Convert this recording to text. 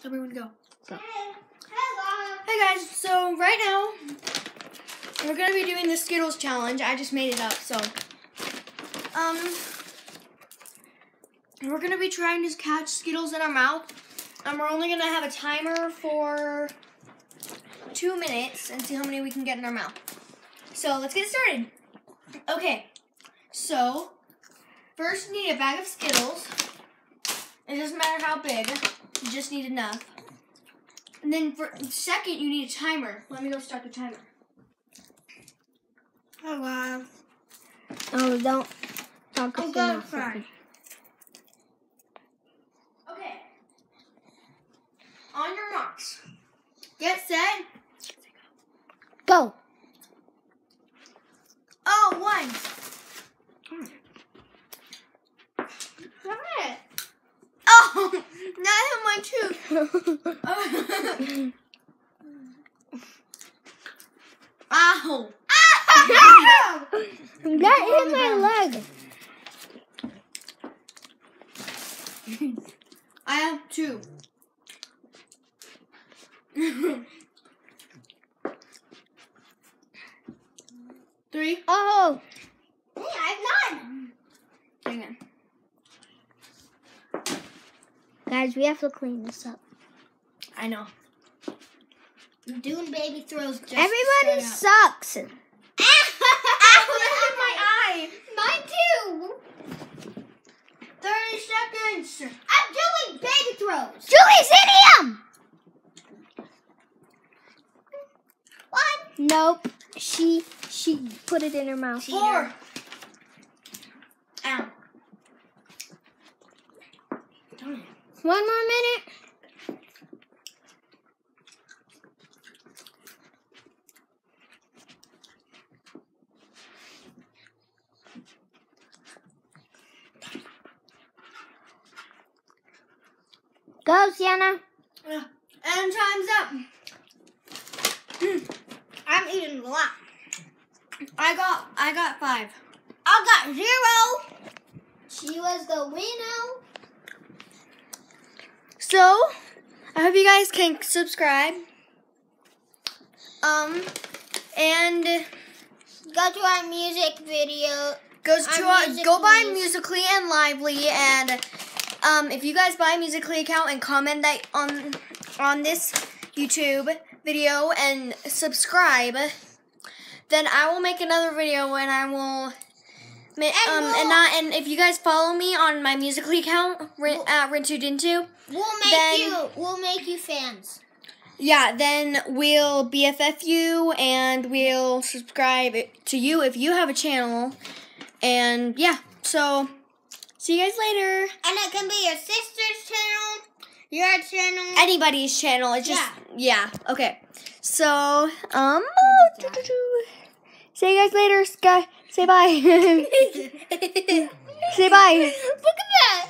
Tell me when to go. Go. Hey guys, so right now we're gonna be doing the Skittles challenge. I just made it up, so um we're gonna be trying to catch Skittles in our mouth. And we're only gonna have a timer for two minutes and see how many we can get in our mouth. So let's get started. Okay, so first you need a bag of Skittles. It doesn't matter how big, you just need enough. And then for second, you need a timer. Let me go start the timer. Oh wow. Oh, don't talk Oh, too go much. fry. Okay. On your marks. Get set. Go. Oh, one. Oh, my tooth. Ow. that hit my leg. I have two. Three. Oh, Hey, I have none. Hang on. Guys, we have to clean this up. I know. I'm doing baby throws just Everybody sucks. out. Ow, my eye. Mine too. 30 seconds. I'm doing baby throws. Julie's idiom. One. Nope. She she put it in her mouth. Four. Ow. One more minute. Go, Sienna. Yeah. And time's up. Hmm. I'm eating a lot. I got I got five. I got zero. She was the winner. So, I hope you guys can subscribe. Um, and Go to our music video. goes to Our our, go buy Musical.ly. Musically and Lively, and um, if you guys buy a Musical.ly account and comment that on on this YouTube video and subscribe, then I will make another video and I will. Um, and we'll- not and if you guys follow me on my Musical.ly account, Rin, uh, Rintu Dintu, We'll make Then- you. We'll make you fans. Yeah, then we'll BFF you and we'll subscribe to you if you have a channel. And yeah, so see you guys later. And it can be your sister's channel, your channel. Anybody's channel. It's just yeah. Okay. So um did that. See you guys later, Sky. Say bye. Say bye. Look at that.